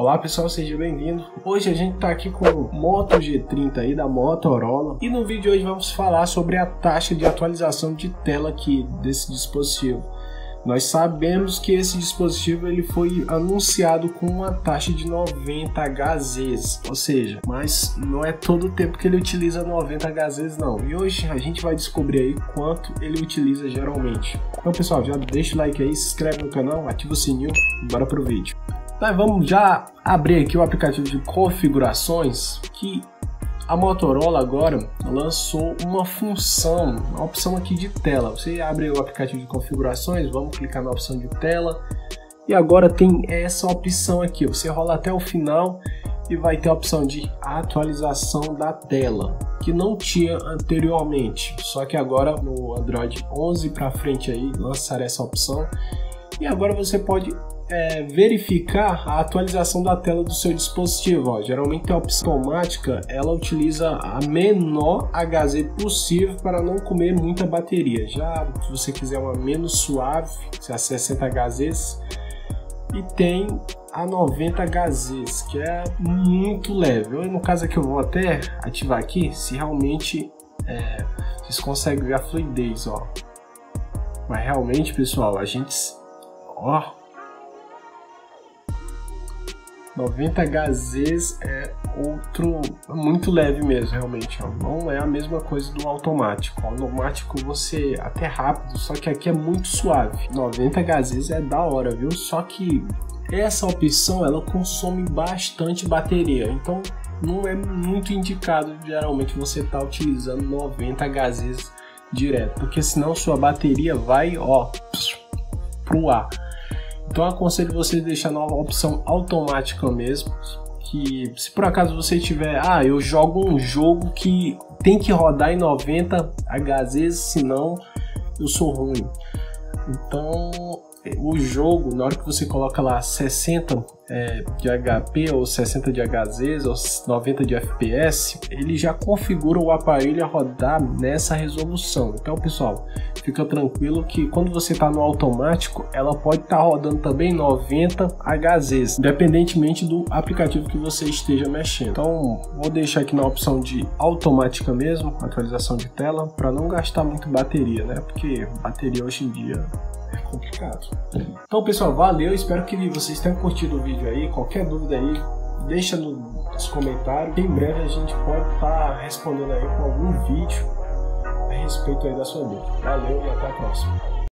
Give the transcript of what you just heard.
Olá pessoal, seja bem-vindo. Hoje a gente está aqui com o Moto G30 aí da Motorola e no vídeo de hoje vamos falar sobre a taxa de atualização de tela aqui desse dispositivo. Nós sabemos que esse dispositivo ele foi anunciado com uma taxa de 90 Hz, ou seja, mas não é todo o tempo que ele utiliza 90 Hz não. E hoje a gente vai descobrir aí quanto ele utiliza geralmente. Então pessoal, já deixa o like aí, se inscreve no canal, ativa o sininho, bora pro vídeo. Nós vamos já abrir aqui o aplicativo de configurações que a Motorola agora lançou uma função, uma opção aqui de tela. Você abre o aplicativo de configurações, vamos clicar na opção de tela e agora tem essa opção aqui. Você rola até o final e vai ter a opção de atualização da tela, que não tinha anteriormente. Só que agora no Android 11 para frente aí lançar essa opção e agora você pode é, verificar a atualização da tela do seu dispositivo. Ó. Geralmente a opção automática ela utiliza a menor HZ possível para não comer muita bateria. Já se você quiser uma menos suave, se é 60 HZ, e tem a 90 HZ, que é muito leve. Eu, no caso aqui eu vou até ativar aqui, se realmente é, vocês conseguem ver a fluidez, ó. Mas realmente, pessoal, a gente, ó, 90 Hz é outro muito leve mesmo, realmente. Não é a mesma coisa do automático. O automático você até rápido, só que aqui é muito suave. 90 Hz é da hora, viu? Só que essa opção ela consome bastante bateria, então não é muito indicado geralmente você estar tá utilizando 90 Hz direto, porque senão sua bateria vai ó pro ar. Então aconselho você deixar na opção automática mesmo. Que se por acaso você tiver, ah, eu jogo um jogo que tem que rodar em 90 Hz, senão eu sou ruim. Então o jogo, na hora que você coloca lá 60 é, de HP ou 60 de HZ ou 90 de FPS, ele já configura o aparelho a rodar nessa resolução. Então, pessoal, fica tranquilo que quando você está no automático, ela pode estar tá rodando também 90 HZ, independentemente do aplicativo que você esteja mexendo. Então, vou deixar aqui na opção de automática mesmo, atualização de tela, para não gastar muito bateria, né? Porque bateria hoje em dia é complicado. Então, pessoal, valeu. Espero que vocês tenham curtido o vídeo aí. Qualquer dúvida aí, deixa nos comentários. Em breve a gente pode estar tá respondendo aí com algum vídeo a respeito aí da sua dúvida. Valeu e até a próxima.